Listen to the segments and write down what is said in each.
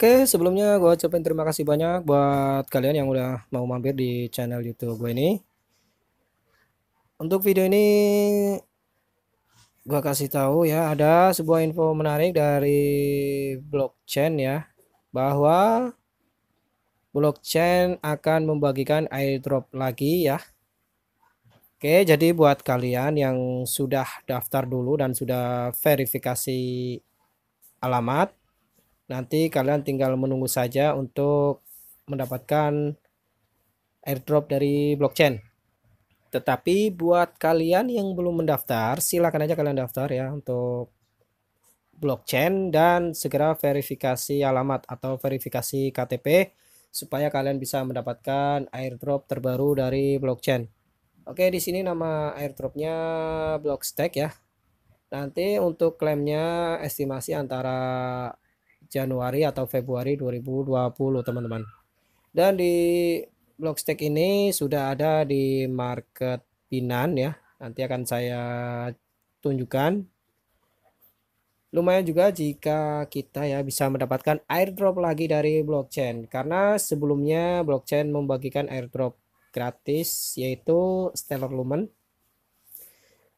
Oke, sebelumnya gue ucapin terima kasih banyak buat kalian yang udah mau mampir di channel YouTube gue ini. Untuk video ini gue kasih tahu ya ada sebuah info menarik dari blockchain ya bahwa blockchain akan membagikan airdrop lagi ya. Oke, jadi buat kalian yang sudah daftar dulu dan sudah verifikasi alamat Nanti kalian tinggal menunggu saja untuk mendapatkan airdrop dari blockchain. Tetapi buat kalian yang belum mendaftar, silakan aja kalian daftar ya untuk blockchain dan segera verifikasi alamat atau verifikasi KTP supaya kalian bisa mendapatkan airdrop terbaru dari blockchain. Oke, di sini nama airdropnya Blockstack ya. Nanti untuk klaimnya estimasi antara Januari atau Februari 2020 teman-teman. Dan di Blockstack ini sudah ada di market Binan ya. Nanti akan saya tunjukkan. Lumayan juga jika kita ya bisa mendapatkan airdrop lagi dari blockchain. Karena sebelumnya blockchain membagikan airdrop gratis yaitu Stellar Lumen.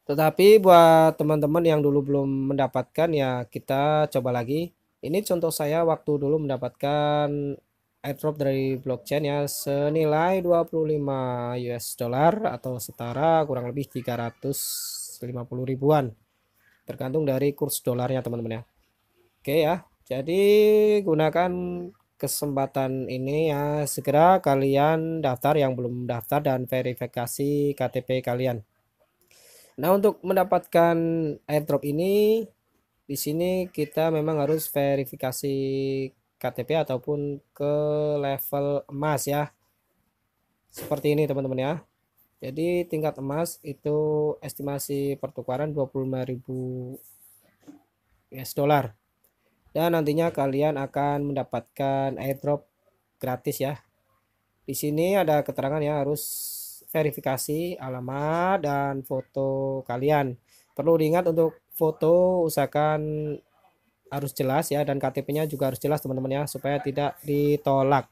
Tetapi buat teman-teman yang dulu belum mendapatkan ya kita coba lagi ini contoh saya waktu dulu mendapatkan airdrop dari blockchain ya senilai 25 US dollar atau setara kurang lebih 350 ribuan. Tergantung dari kurs dolarnya teman-teman ya. Oke ya jadi gunakan kesempatan ini ya. Segera kalian daftar yang belum daftar dan verifikasi KTP kalian. Nah untuk mendapatkan airdrop ini di sini kita memang harus verifikasi KTP ataupun ke level emas ya. Seperti ini teman-teman ya. Jadi tingkat emas itu estimasi pertukaran 25.000 US dollar. Dan nantinya kalian akan mendapatkan airdrop gratis ya. Di sini ada keterangan ya harus verifikasi alamat dan foto kalian. Perlu diingat untuk foto usahakan harus jelas ya dan KTP-nya juga harus jelas teman-teman ya supaya tidak ditolak.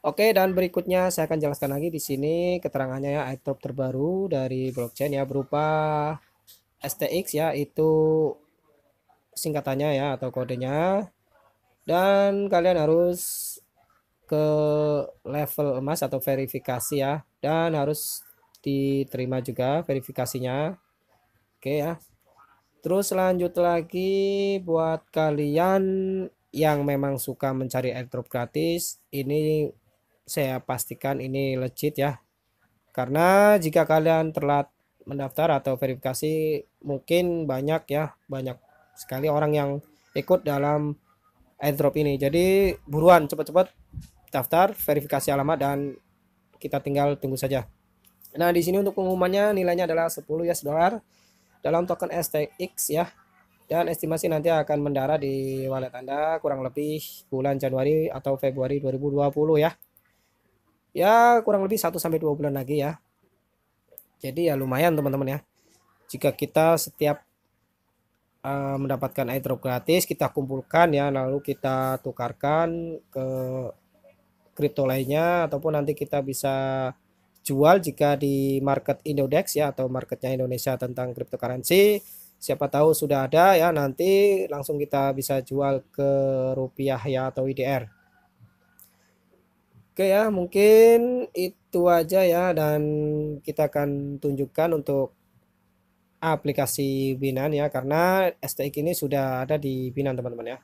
Oke dan berikutnya saya akan jelaskan lagi di sini keterangannya ya airdrop terbaru dari blockchain ya berupa STX ya itu singkatannya ya atau kodenya. Dan kalian harus ke level emas atau verifikasi ya dan harus diterima juga verifikasinya. Oke ya Terus lanjut lagi buat kalian yang memang suka mencari airdrop gratis, ini saya pastikan ini legit ya. Karena jika kalian telat mendaftar atau verifikasi, mungkin banyak ya, banyak sekali orang yang ikut dalam airdrop ini. Jadi buruan cepat-cepat daftar, verifikasi alamat dan kita tinggal tunggu saja. Nah, di sini untuk pengumumannya nilainya adalah 10 US dollar dalam token STX ya dan estimasi nanti akan mendarat di wallet Anda kurang lebih bulan Januari atau Februari 2020 ya. Ya, kurang lebih 1 sampai 2 bulan lagi ya. Jadi ya lumayan teman-teman ya. Jika kita setiap uh, mendapatkan airdrop gratis, kita kumpulkan ya lalu kita tukarkan ke kripto lainnya ataupun nanti kita bisa jual jika di market Indodex ya atau marketnya Indonesia tentang cryptocurrency. Siapa tahu sudah ada ya nanti langsung kita bisa jual ke rupiah ya atau IDR Oke ya mungkin itu aja ya dan kita akan tunjukkan untuk aplikasi Binan ya karena STX ini sudah ada di Binan teman-teman ya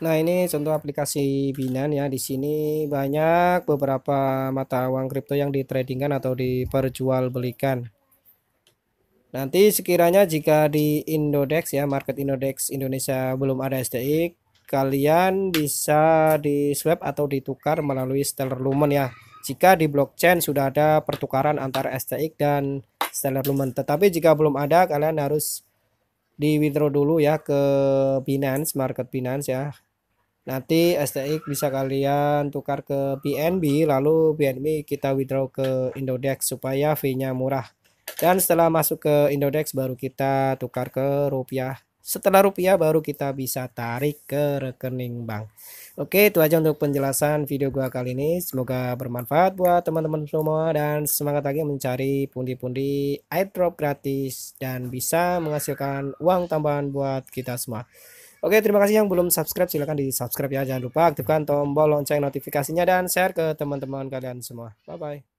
Nah, ini contoh aplikasi Binan ya. Di sini banyak beberapa mata uang kripto yang ditradingkan atau diperjualbelikan. Nanti sekiranya jika di Indodex ya, market Indodex Indonesia belum ada STX, kalian bisa di swap atau ditukar melalui Stellar Lumen ya. Jika di blockchain sudah ada pertukaran antara STX dan Stellar Lumen. Tetapi jika belum ada, kalian harus di withdraw dulu ya ke Binance, market Binance ya nanti STX bisa kalian tukar ke BNB lalu BNB kita withdraw ke Indodex supaya fee-nya murah. Dan setelah masuk ke Indodex baru kita tukar ke rupiah. Setelah rupiah baru kita bisa tarik ke rekening bank. Oke itu aja untuk penjelasan video gua kali ini. Semoga bermanfaat buat teman-teman semua dan semangat lagi mencari pundi-pundi airdrop gratis dan bisa menghasilkan uang tambahan buat kita semua Oke, terima kasih yang belum subscribe. Silahkan di subscribe ya. Jangan lupa aktifkan tombol lonceng notifikasinya dan share ke teman-teman kalian semua. Bye-bye.